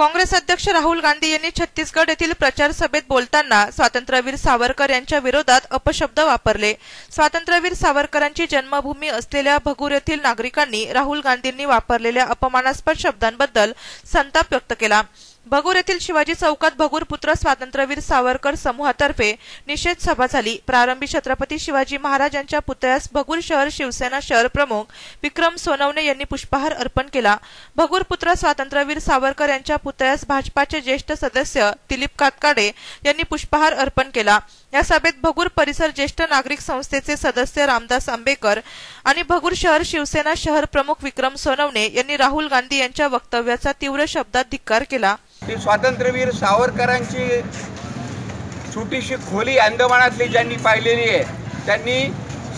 काँग्रेस अध्यक्ष राहुल गांधी यांनी छत्तीसगड येथील प्रचार सभेत बोलताना स्वातंत्र्यवीर सावरकर यांच्या विरोधात अपशब्द वापरले. स्वातंत्र्यवीर सावरकरांची जन्मभूमी असलेल्या भगूर येथील नागरिकांनी राहुल गांधींनी वापरलेल्या अपमानास्पद शब्दांबद्दल संताप व्यक्त केला. भगूर येथील शिवाजी चौकात भगूर पुत्र स्वातंत्र्यवीर सावरकर समूहातर्फे निषेध सभा झाली. प्रारंभी छत्रपती शिवाजी महाराज यांच्या पुतळ्यास भगूर शहर शिवसेना शहर प्रमुख विक्रम सोनवणे यांनी पुष्पहार अर्पण केला. भगूर पुत्र स्वातंत्र्यवीर सावरकर यांच्या पुतळ्यास भाजपाचे ज्येष्ठ सदस्य दिलीप कातकाडे यांनी पुष्पहार अर्पण केला. या सभेत भगूर परिसर ज्येष्ठ नागरिक संस्थेचे सदस्य रामदास आंबेकर आणि भगूर शहर शिवसेना शहर प्रमुख विक्रम सोनवणे यांनी राहुल गांधी यांच्या वक्तव्याचा तीव्र शब्दात धिक्कार केला. ती स्वातंत्र्यवीर सावरकरांची छोटीशी खोली अंदमानातली ज्यांनी पाहिलेली आहे त्यांनी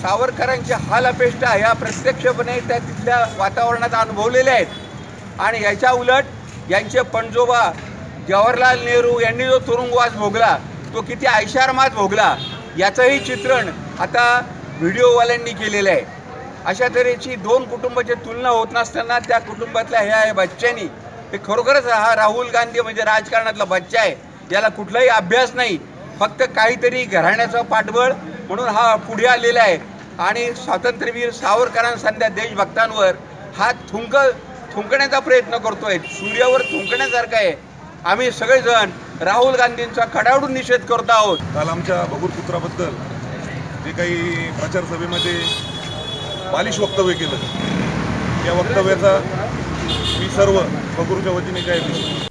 सावरकरांच्या हाल अपेष्टा ह्या प्रत्यक्षपणे त्या तिथल्या वातावरणात अनुभवलेल्या आहेत. आणि ह्याच्या उलट यांचे पणजोबा जवाहरलाल नेहरू यांनी जो तुरुंगवास भोगला तो किती ऐशारमात भोगला याचंही चित्रण आता व्हिडिओवाल्यांनी केलेलं आहे. अशा तऱ्हेची दोन कुटुंबाची तुलना होत नसताना त्या कुटुंबातल्या ह्या बच्च्यांनी हे खरोखरच हा राहुल गांधी म्हणजे राजकारणातला बच्चा आहे. याला कुठलाही अभ्यास नाही. फक्त काहीतरी घराण्याचं पाठबळ म्हणून हा पुढे आलेला आहे. आणि स्वातंत्र्यवीर सावरकरांसारख्या देशभक्तांवर हा थुंक थुंकण्याचा प्रयत्न करतोय. सूर्यावर थुंकण्यासारखा आहे. आम्ही सगळेजण राहुल गांधींचा कडाडून निषेध करत आहोत. काल आमच्या भगूरपुत्राबद्दल जे काही प्रचार सभेमध्ये बालिश वक्तव्य केलं. या वक्तव्याचा मी सर्व भगूरच्या वतीने काय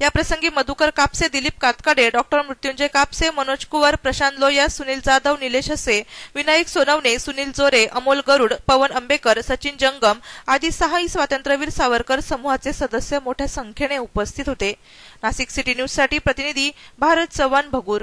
या प्रसंगी मधुकर कापसे दिलीप कातकाडे डॉक्टर मृत्युंजय कापसे मनोज कुवर प्रशांत लोया सुनील जाधव निलेश हसे विनायक सोनवणे सुनील जोरे अमोल गरुड पवन आंबेकर सचिन जंगम आदी सहाही स्वातंत्र्यवीर सावरकर समूहाचे सदस्य मोठ्या संख्येने उपस्थित होते. नाशिक सिटी न्यूजसाठी प्रतिनिधी भारत चव्हाण भगूर.